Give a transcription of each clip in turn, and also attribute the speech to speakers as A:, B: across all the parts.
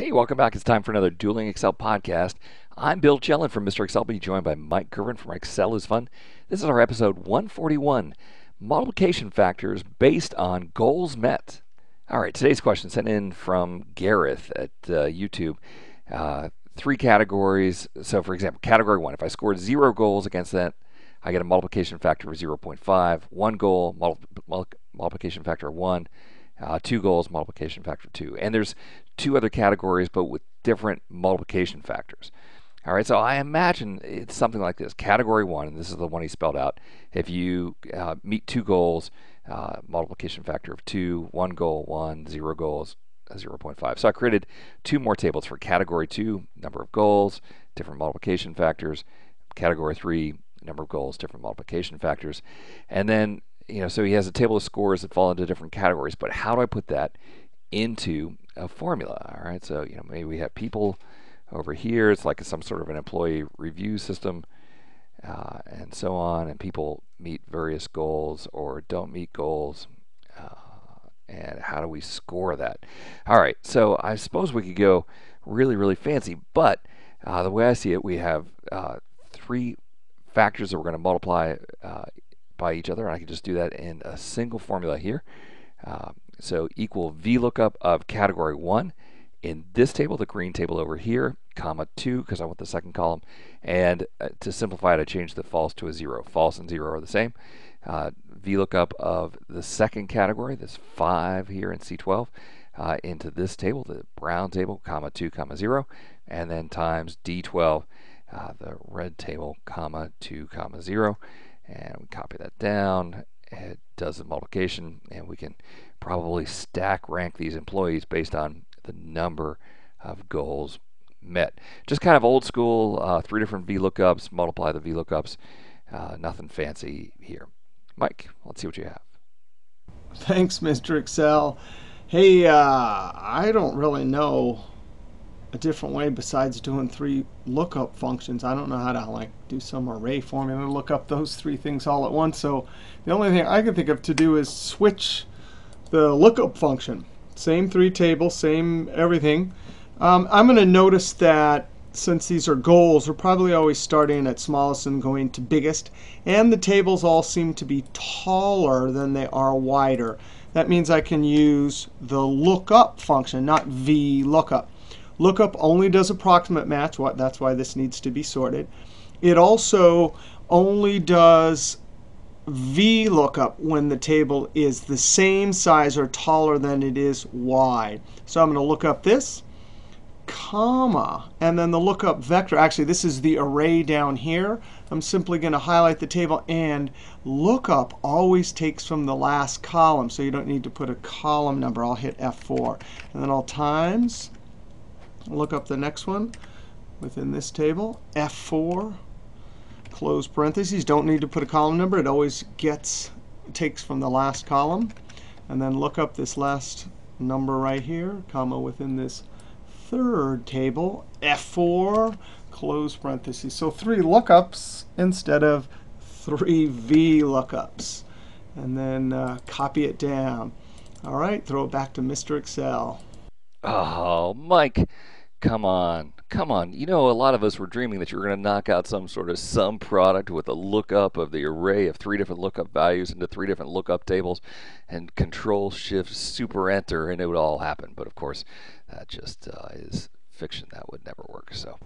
A: Hey, welcome back. It's time for another Dueling Excel podcast. I'm Bill Jelen from Mr. Excel, be joined by Mike Girvin from Excel is Fun. This is our episode 141 Multiplication Factors Based on Goals Met. All right, today's question sent in from Gareth at uh, YouTube. Uh, three categories. So, for example, category one, if I scored zero goals against that, I get a multiplication factor of 0.5. One goal, multiplication factor of 1 uh, two goals, multiplication factor two. And there's two other categories, but with different multiplication factors. All right, so I imagine it's something like this. Category one, and this is the one he spelled out. If you uh, meet two goals, uh, multiplication factor of two, one goal, one, zero goals, 0.5. So I created two more tables for category two, number of goals, different multiplication factors. Category three, number of goals, different multiplication factors. And then you know, so he has a table of scores that fall into different categories. But how do I put that into a formula? All right, so you know, maybe we have people over here. It's like some sort of an employee review system, uh, and so on. And people meet various goals or don't meet goals. Uh, and how do we score that? All right, so I suppose we could go really, really fancy, but uh, the way I see it, we have uh, three factors that we're going to multiply uh, by each other. And I can just do that in a single formula here. Uh, so equal VLOOKUP of category 1 in this table, the green table over here, comma 2, because I want the second column. And uh, to simplify it, I change the false to a 0. False and 0 are the same. Uh, VLOOKUP of the second category, this 5 here in C12, uh, into this table, the brown table, comma 2, comma 0, and then times D12, uh, the red table, comma 2, comma 0 and we copy that down. It does the multiplication, and we can probably stack rank these employees based on the number of goals met. Just kind of old school, uh, three different VLOOKUPs, multiply the VLOOKUPs. Uh, nothing fancy here. Mike, let's see what you have.
B: Thanks, Mr. Excel. Hey, uh, I don't really know a different way besides doing three lookup functions. I don't know how to like do some array formula, and look up those three things all at once. So the only thing I can think of to do is switch the lookup function. Same three tables, same everything. Um, I'm going to notice that since these are goals, we're probably always starting at smallest and going to biggest. And the tables all seem to be taller than they are wider. That means I can use the lookup function, not VLOOKUP. Lookup only does approximate match. What? That's why this needs to be sorted. It also only does VLOOKUP when the table is the same size or taller than it is wide. So I'm going to look up this, comma, and then the lookup vector. Actually, this is the array down here. I'm simply going to highlight the table. And lookup always takes from the last column, so you don't need to put a column number. I'll hit F4. And then I'll times look up the next one within this table, F4, close parentheses. Don't need to put a column number. It always gets takes from the last column. And then look up this last number right here, comma within this third table, F4, close parentheses. So three lookups instead of three V lookups. And then uh, copy it down. All right, throw it back to Mr. Excel.
A: Oh, Mike, come on. Come on. You know, a lot of us were dreaming that you were going to knock out some sort of sum product with a lookup of the array of three different lookup values into three different lookup tables and control shift super enter and it would all happen. But of course, that just uh, is fiction. That would never work. So.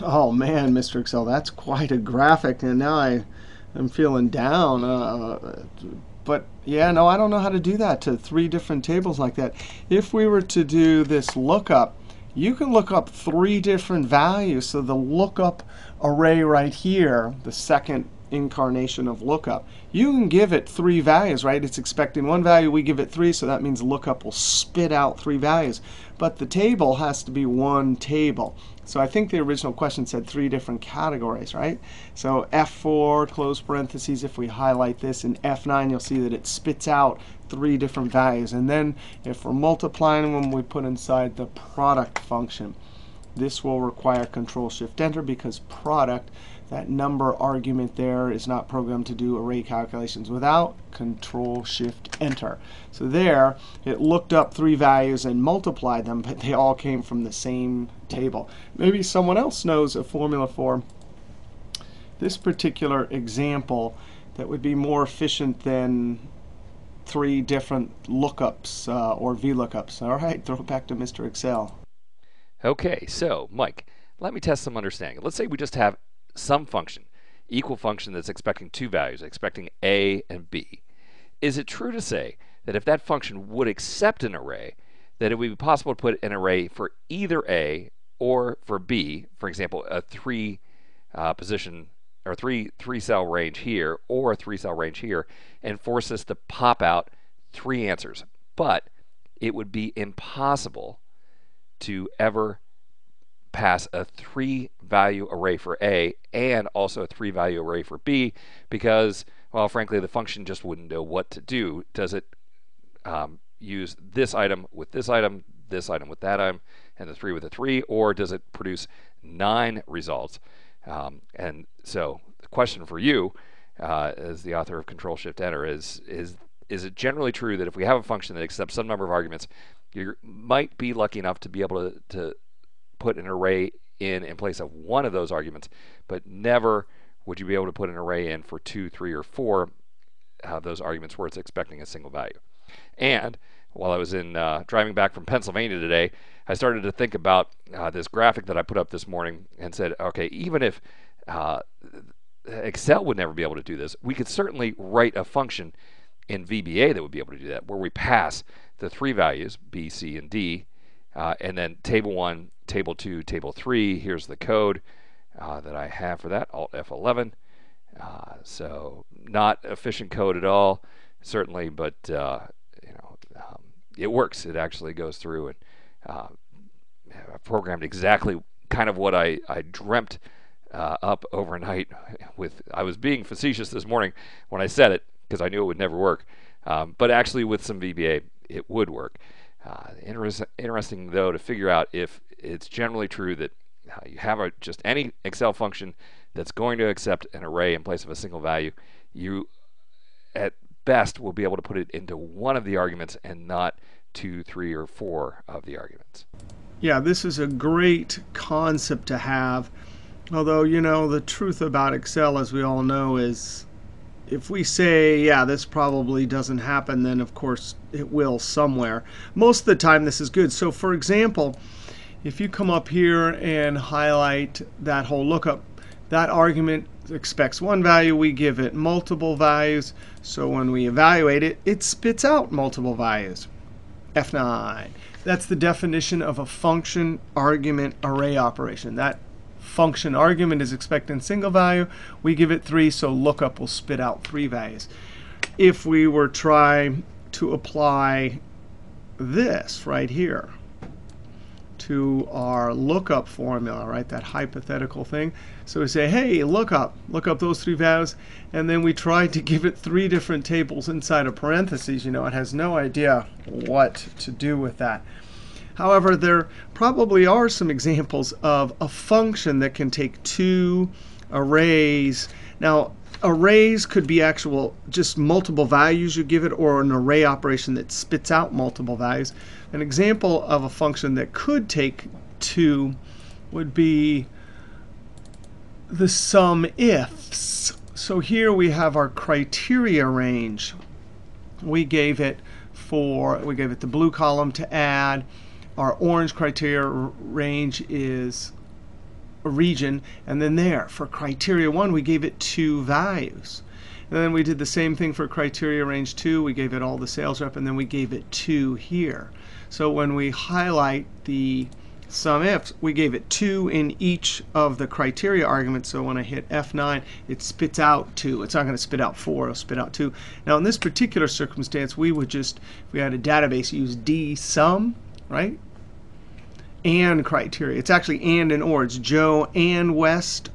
B: Oh man, Mr. Excel, that's quite a graphic, and now I I'm feeling down. Uh, but yeah, no, I don't know how to do that to three different tables like that. If we were to do this lookup, you can look up three different values. So the lookup array right here, the second incarnation of lookup, you can give it three values, right? It's expecting one value, we give it three, so that means lookup will spit out three values. But the table has to be one table. So I think the original question said three different categories, right? So F4, close parentheses, if we highlight this, in F9 you'll see that it spits out three different values. And then if we're multiplying them, we put inside the product function. This will require Control Shift Enter because product, that number argument there is not programmed to do array calculations without Control Shift Enter. So there, it looked up three values and multiplied them, but they all came from the same table. Maybe someone else knows a formula for this particular example that would be more efficient than three different lookups uh, or VLOOKUPs. All right, throw it back to Mr. Excel.
A: Okay, so Mike, let me test some understanding. Let's say we just have some function, equal function that's expecting two values, expecting a and b. Is it true to say that if that function would accept an array, that it would be possible to put an array for either a or for b, for example, a three uh, position or three three cell range here or a three cell range here, and force us to pop out three answers. But it would be impossible to ever pass a three value array for A and also a three value array for B because, well, frankly, the function just wouldn't know what to do. Does it um, use this item with this item, this item with that item, and the three with the three, or does it produce nine results? Um, and so the question for you, uh, as the author of Control Shift Enter, is is is it generally true that if we have a function that accepts some number of arguments, you might be lucky enough to be able to, to put an array in in place of one of those arguments, but never would you be able to put an array in for two, three, or four uh, those arguments where it's expecting a single value. And while I was in uh, driving back from Pennsylvania today, I started to think about uh, this graphic that I put up this morning and said, okay, even if uh, Excel would never be able to do this, we could certainly write a function in VBA that would be able to do that, where we pass the three values, B, C, and D, uh, and then table 1, table 2, table 3. Here's the code uh, that I have for that, Alt F11. Uh, so not efficient code at all, certainly, but uh, you know um, it works. It actually goes through and uh, programmed exactly kind of what I, I dreamt uh, up overnight with I was being facetious this morning when I said it because I knew it would never work. Um, but actually, with some VBA, it would work. Uh, inter- interesting, though, to figure out if it's generally true that uh, you have a, just any Excel function that's going to accept an array in place of a single value. You, at best, will be able to put it into one of the arguments and not two, three, or four of the arguments.
B: Yeah, this is a great concept to have. Although, you know, the truth about Excel, as we all know, is if we say, yeah, this probably doesn't happen, then of course it will somewhere. Most of the time this is good. So for example, if you come up here and highlight that whole lookup, that argument expects one value, we give it multiple values. So when we evaluate it, it spits out multiple values. F9. That's the definition of a function argument array operation. That function argument is expecting single value. We give it 3, so lookup will spit out 3 values. If we were try to apply this right here to our lookup formula, right, that hypothetical thing. So we say, hey, look up, look up those three values, and then we try to give it three different tables inside of parentheses. You know, it has no idea what to do with that. However, there probably are some examples of a function that can take two arrays. Now, arrays could be actual just multiple values you give it or an array operation that spits out multiple values. An example of a function that could take two would be the sum ifs. So here we have our criteria range. We gave it for we gave it the blue column to add our orange criteria range is a region. And then there, for criteria 1, we gave it two values. And then we did the same thing for criteria range 2. We gave it all the sales rep, and then we gave it 2 here. So when we highlight the sum ifs, we gave it 2 in each of the criteria arguments. So when I hit F9, it spits out 2. It's not going to spit out 4. It'll spit out 2. Now in this particular circumstance, we would just, if we had a database, use dsum right? And criteria. It's actually and and or. It's Joe and West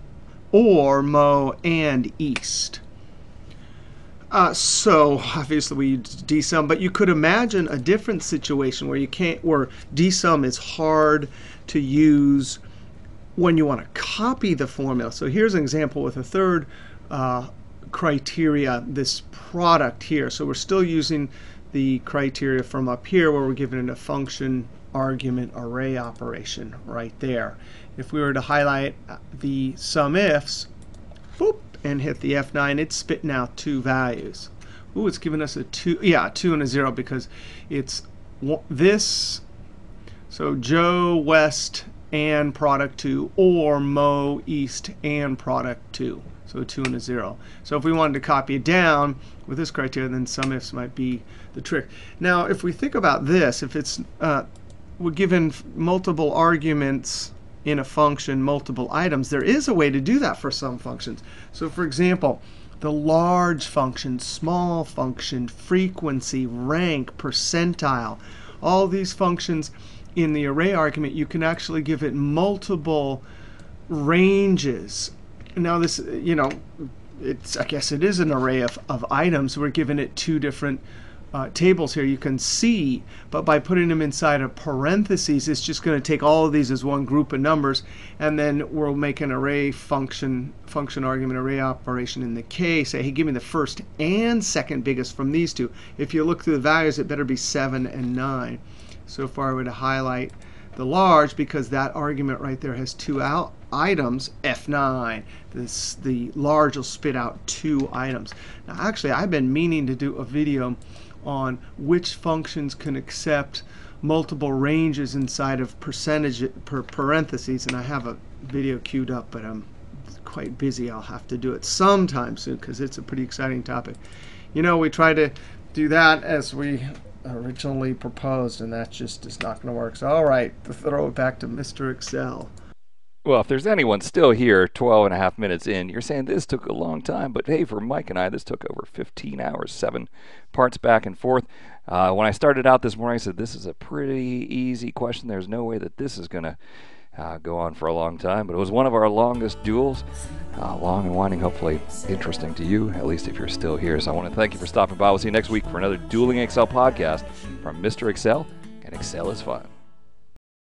B: or Mo and East. Uh, so obviously we use dsum, but you could imagine a different situation where you can't, where dsum is hard to use when you want to copy the formula, so here's an example with a third uh, criteria, this product here. So we're still using the criteria from up here where we're giving it a function argument array operation right there. If we were to highlight the sum ifs, boop, and hit the F9, it's spitting out two values. Ooh, it's giving us a two, yeah, a two and a zero because it's this, so Joe West and product two, or Mo East and product two. So a 2 and a 0. So if we wanted to copy it down with this criteria, then sum ifs might be the trick. Now, if we think about this, if it's uh, we're given multiple arguments in a function, multiple items, there is a way to do that for some functions. So for example, the large function, small function, frequency, rank, percentile, all these functions in the array argument, you can actually give it multiple ranges. Now this, you know, it's I guess it is an array of, of items. We're giving it two different uh, tables here you can see, but by putting them inside of parentheses, it's just going to take all of these as one group of numbers, and then we'll make an array function, function argument array operation in the K, say, hey, give me the first and second biggest from these two. If you look through the values, it better be 7 and 9. So far, I would highlight the large because that argument right there has two out items, F9. This, the large will spit out two items. Now, actually, I've been meaning to do a video on which functions can accept multiple ranges inside of percentage per parentheses and I have a video queued up but I'm quite busy I'll have to do it sometime soon because it's a pretty exciting topic you know we try to do that as we originally proposed and that just is not going to work so all right throw it back to Mr. Excel
A: well, if there's anyone still here 12 and a half minutes in, you're saying this took a long time. But hey, for Mike and I, this took over 15 hours, seven parts back and forth. Uh, when I started out this morning, I said, this is a pretty easy question. There's no way that this is going to uh, go on for a long time. But it was one of our longest duels. Uh, long and winding, hopefully interesting to you, at least if you're still here. So I want to thank you for stopping by. We'll see you next week for another Dueling Excel podcast from Mr. Excel, and Excel is fun.